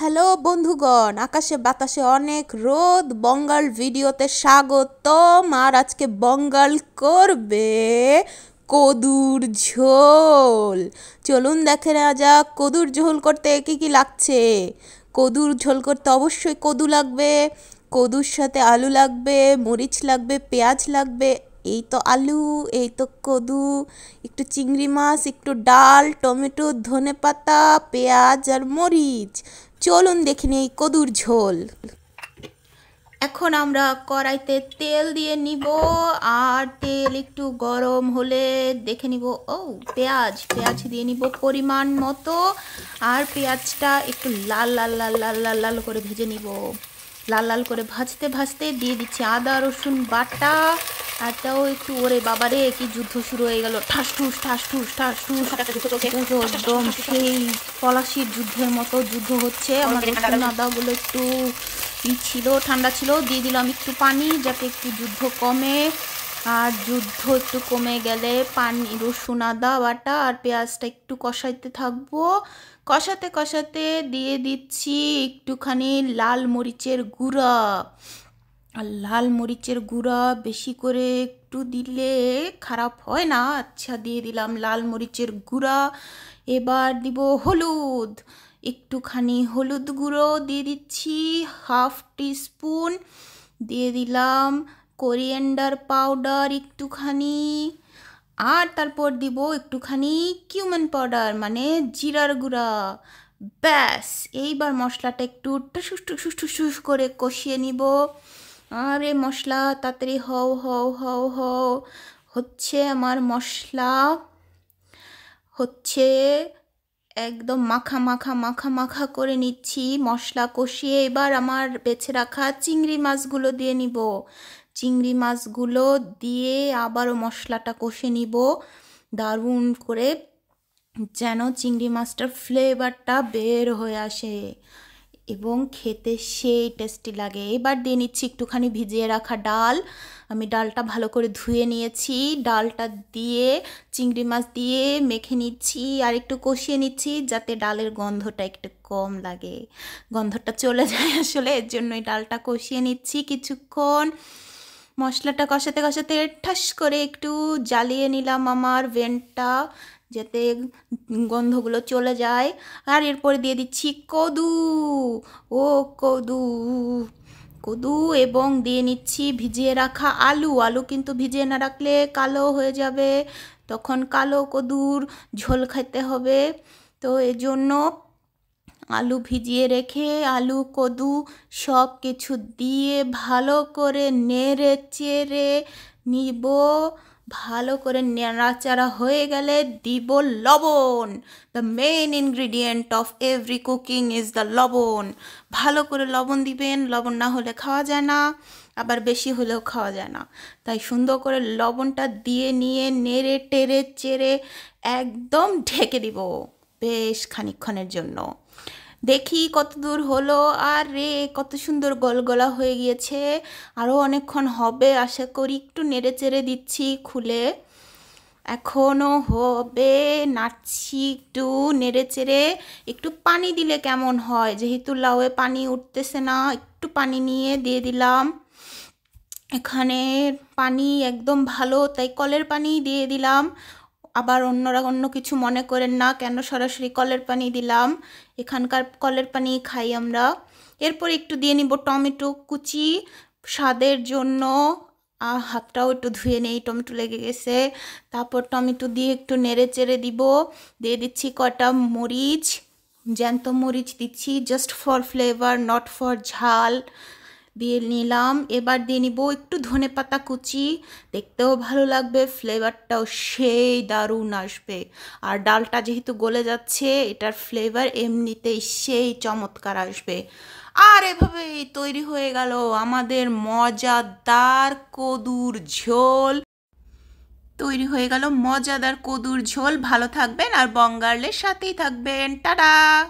Hello বন্ধুগণ, আকাশে বাতাসে অনেক রোদ, বঙ্গাল ভিডিওতে স্বাগতম। আর আজকে বঙ্গাল করবে কদুর ঝোল। চলুন দেখে নেওয়া যাক কদুর ঝোল করতে কি কি লাগছে। কদুর ঝোল করতে অবশ্যই কদু লাগবে, কদুর সাথে আলু লাগবে, মরিচ লাগবে, পেঁয়াজ লাগবে। এই তো আলু, এই তো কদু, একটু চিংড়ি মাছ, একটু ডাল, টমেটো ধনে পাতা পেঁয়াজ আর মরিচ। চলুন দেখে নেই কদুর ঝোল। এখন আমরা কড়াইতে তেল দিয়ে নিব, আর তেল একটু গরম হলে দেখে নিব, ও, পেঁয়াজ। পেঁয়াজ দিয়ে নিব পরিমাণ মতো, আর পেঁয়াজটা একটু লাল লাল লাল লাল লাল লাল করে ভেজে নিব। লাল লাল করে ভাজতে ভাজতে দিয়ে দিচ্ছি আদা, রসুন বাটা আর তাও একটু ওরে বাবারে কি যুদ্ধ শুরু হয়ে গেল। ঠাস ঠুস ঠাস ঠুস ঠাস ঠুস। একদম সেই পলাশির যুদ্ধের মতো যুদ্ধ হচ্ছে। আমার রসুন আদাগুলো একটু ই ছিল ঠান্ডা ছিল। দিয়ে দিলাম একটু পানি যাতে একটু যুদ্ধ কমে। আর যুদ্ধ একটু কমে গেলে পানি রসুন আদা বাটা আর পেঁয়াজটা একটু কষাইতে থাকব। কষাতে কষাতে দিয়ে দিচ্ছি একটুখানি লাল মরিচের গুঁড়া। আর লাল মরিচের গুঁড়া বেশি করে একটু দিলে খারাপ হয় না? আচ্ছা দিয়ে দিলাম লাল মরিচের গুঁড়া। এবার দিব হলুদ। একটুখানি হলুদ গুঁড়ো দিয়ে দিচ্ছি, হাফ টিস্পুন। দিয়ে দিলাম কোরিয়েন্ডার পাউডার একটুখানি। আর তারপর দিব একটুখানি কিউমেন পাউডার মানে জিরার গুঁড়া। ব্যাস, এইবার মশলাটা একটু টুসুস টুসুস টুসুস করে কষিয়ে নিব। আরে মশলা, তাড়াতাড়ি হও হও হও হও। হচ্ছে আমার মশলা। হচ্ছে একদম মাখা মাখা মাখা মাখা করে নিচ্ছি। মশলা কষিয়ে এবার আমার বেছে রাখা চিংড়ি মাছগুলো দিয়ে নিব। চিংড়ি মাছগুলো দিয়ে আবারও মশলাটা কষে নিব। দারুণ করে যেন চিংড়ি মাছটার ফ্লেভারটা বের হয়ে আসে। এবং খেতে সেই টেস্টি লাগে। এবার দিয়ে নিচ্ছি একটুখানি ভিজিয়ে রাখা ডাল। আমি ডালটা ভালো করে ধুয়ে নিয়েছি। ডালটা দিয়ে, চিংড়ি মাছ দিয়ে মেখে নিচ্ছি আর একটু কষিয়ে নিচ্ছি যাতে ডালের গন্ধটা একটু কম লাগে। গন্ধটা চলে যায় আসলে, এর জন্যই ডালটা কষিয়ে নিচ্ছি কিছুক্ষণ। মশলাটা কষাতে কষাতে ঠাস করে একটু জ্বালিয়ে নিলাম আমার ভেন্টটা। যাতে গন্ধগুলো চলে যায়। আর এরপরে দিয়ে দিচ্ছি কদু। ও কদু কদু এবং দিয়ে নিচ্ছি ভিজিয়ে রাখা আলু। আলু কিন্তু ভিজিয়ে না রাখলে কালো হয়ে যাবে। তখন কালো কদুর ঝোল খেতে হবে। তো এজন্য আলু ভিজিয়ে রেখে আলু, কদু সব কিছু দিয়ে ভালো করে নেড়ে চেড়ে নিব। ভালো করে নাড়াচাড়া হয়ে গেলে দিব লবণ। The main ingredient of every cooking is the lobon. ভালো করে লবণ দিবেন, লবণ না হলে খাওয়া যায় না, আবার বেশি হলেও খাওয়া যায় না। তাই সুন্দর করে লবণটা দিয়ে নিয়ে নেড়ে টেড়ে চেড়ে একদম ঢেকে দিব বেশ খানিক্ষণের জন্য। দেখি কত দূর হলো। আর রে কত সুন্দর গলগলা হয়ে গিয়েছে। আরও অনেকক্ষণ হবে, আশা করি একটু নেড়ে চেড়ে দিচ্ছি খুলে। এখনও হবে নাচছি একটু নেড়ে চেড়ে। একটু পানি দিলে কেমন হয়? যেহেতু লাউয়ে পানি উঠতেছে না, একটু পানি নিয়ে দিয়ে দিলাম। এখানে পানি একদম ভালো, তাই কলের পানি দিয়ে দিলাম। আবার অন্যরা অন্য কিছু মনে করেন না, কেন সরাসরি কলের পানি দিলাম? এখানকার কলের পানি খাই আমরা। এরপর একটু দিয়ে নিব টমেটো কুচি। স্বাদের জন্য হাতটাও একটু ধুয়ে নেই, টমেটো লেগে গেছে। তারপর টমেটো দিয়ে একটু নেড়ে চেড়ে দিব। দিয়ে দিচ্ছি কটা মরিচ, জ্যান্ত মরিচ দিচ্ছি just for flavour not for jhal. দিয়ে নিলাম। এবার দিয়ে নিব একটু ধনে পাতা কুচি। দেখতেও ভালো লাগবে ফ্লেভারটাও সেই দারুণ আসবে। আর ডালটা যেহেতু গলে যাচ্ছে, এটার ফ্লেভার এমনিতেই সেই চমৎকার আসবে। আর এভাবেই তৈরি হয়ে গেল আমাদের মজাদার কদুর ঝোল। তৈরি হয়ে গেল মজাদার কদুর ঝোল। ভালো থাকবেন আর বঙ্গালের সাথেই থাকবেন। টাটা!